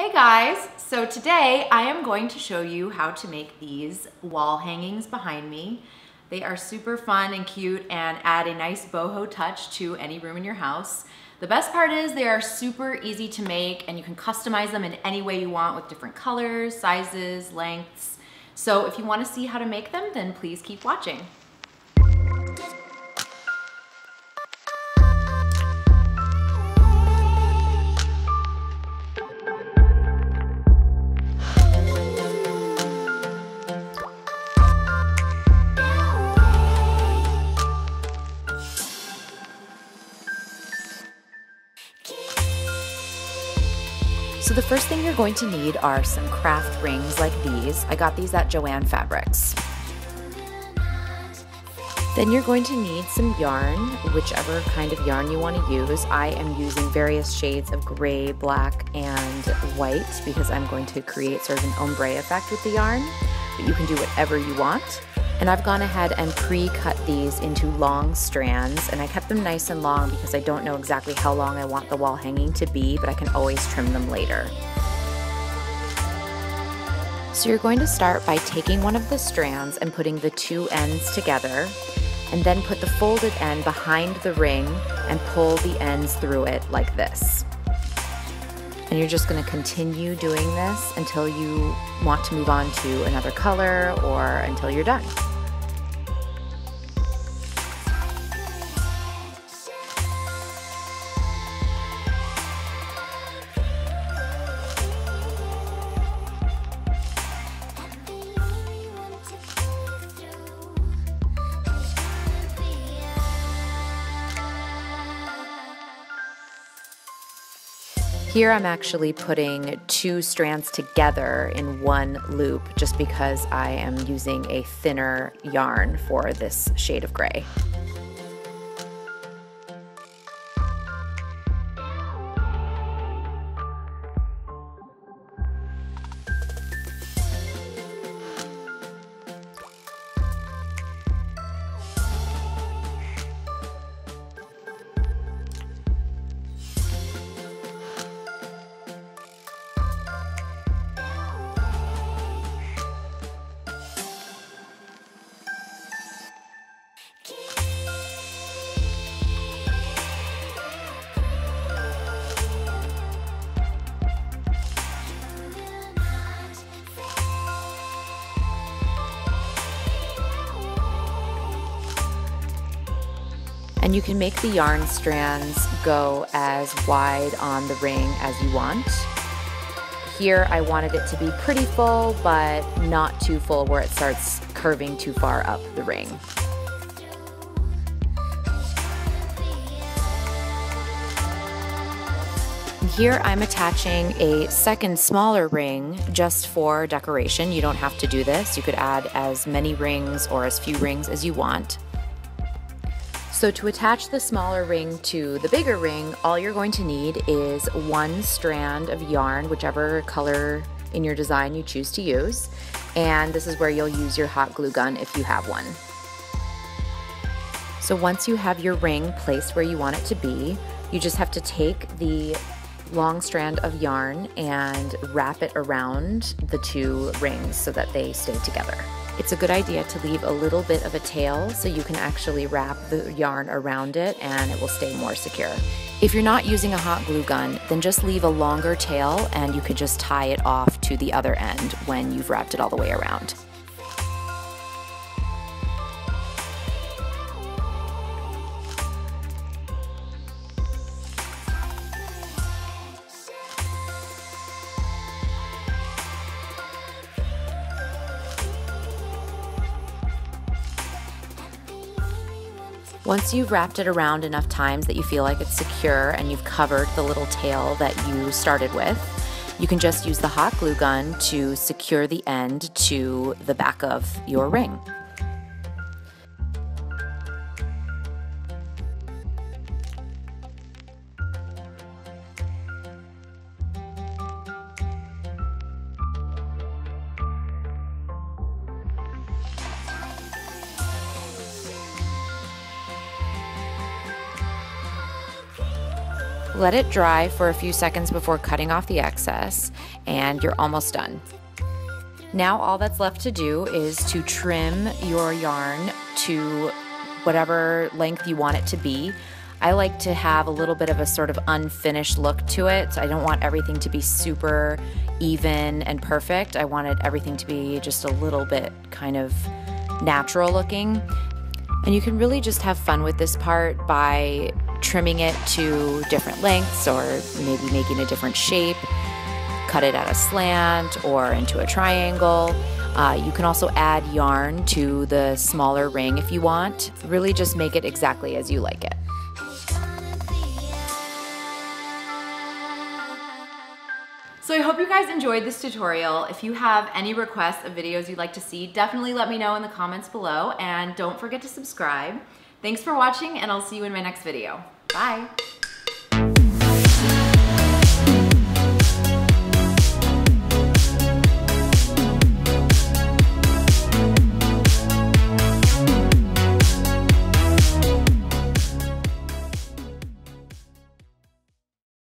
Hey guys, so today I am going to show you how to make these wall hangings behind me. They are super fun and cute and add a nice boho touch to any room in your house. The best part is they are super easy to make and you can customize them in any way you want with different colors, sizes, lengths. So if you wanna see how to make them, then please keep watching. So the first thing you're going to need are some craft rings like these. I got these at Joann Fabrics. Then you're going to need some yarn, whichever kind of yarn you want to use. I am using various shades of gray, black, and white because I'm going to create sort of an ombre effect with the yarn, but you can do whatever you want. And I've gone ahead and pre-cut these into long strands and I kept them nice and long because I don't know exactly how long I want the wall hanging to be, but I can always trim them later. So you're going to start by taking one of the strands and putting the two ends together and then put the folded end behind the ring and pull the ends through it like this. And you're just gonna continue doing this until you want to move on to another color or until you're done. Here I'm actually putting two strands together in one loop just because I am using a thinner yarn for this shade of gray. And you can make the yarn strands go as wide on the ring as you want. Here I wanted it to be pretty full, but not too full where it starts curving too far up the ring. Here I'm attaching a second smaller ring just for decoration. You don't have to do this. You could add as many rings or as few rings as you want. So to attach the smaller ring to the bigger ring, all you're going to need is one strand of yarn, whichever color in your design you choose to use. And this is where you'll use your hot glue gun if you have one. So once you have your ring placed where you want it to be, you just have to take the long strand of yarn and wrap it around the two rings so that they stay together. It's a good idea to leave a little bit of a tail so you can actually wrap the yarn around it and it will stay more secure. If you're not using a hot glue gun, then just leave a longer tail and you could just tie it off to the other end when you've wrapped it all the way around. Once you've wrapped it around enough times that you feel like it's secure and you've covered the little tail that you started with, you can just use the hot glue gun to secure the end to the back of your ring. Let it dry for a few seconds before cutting off the excess, and you're almost done. Now all that's left to do is to trim your yarn to whatever length you want it to be. I like to have a little bit of a sort of unfinished look to it. I don't want everything to be super even and perfect. I wanted everything to be just a little bit kind of natural looking. And you can really just have fun with this part by trimming it to different lengths or maybe making a different shape. Cut it at a slant or into a triangle. Uh, you can also add yarn to the smaller ring if you want. Really just make it exactly as you like it. So I hope you guys enjoyed this tutorial. If you have any requests of videos you'd like to see, definitely let me know in the comments below and don't forget to subscribe. Thanks for watching and I'll see you in my next video. Bye.